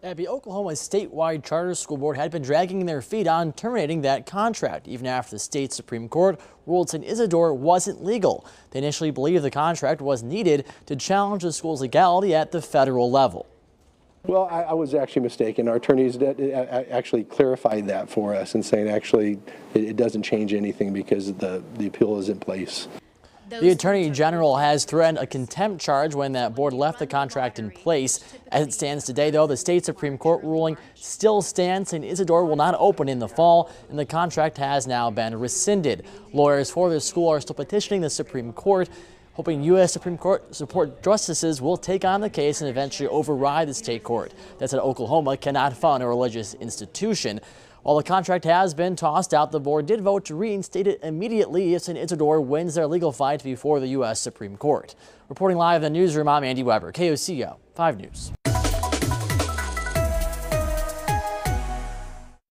Abby, Oklahoma's statewide charter school board had been dragging their feet on terminating that contract, even after the state Supreme Court ruled St. Isidore wasn't legal. They initially believed the contract was needed to challenge the school's legality at the federal level. Well, I, I was actually mistaken. Our attorneys uh, uh, actually clarified that for us and saying actually it, it doesn't change anything because the, the appeal is in place. The Attorney General has threatened a contempt charge when that board left the contract in place. As it stands today, though, the state Supreme Court ruling still stands. St. Isidore will not open in the fall, and the contract has now been rescinded. Lawyers for the school are still petitioning the Supreme Court, hoping U.S. Supreme Court support justices will take on the case and eventually override the state court that said Oklahoma cannot fund a religious institution. While the contract has been tossed out, the board did vote to reinstate it immediately if St. Isidore wins their legal fight before the U.S. Supreme Court. Reporting live in the newsroom, I'm Andy Weber, KOCO 5 News.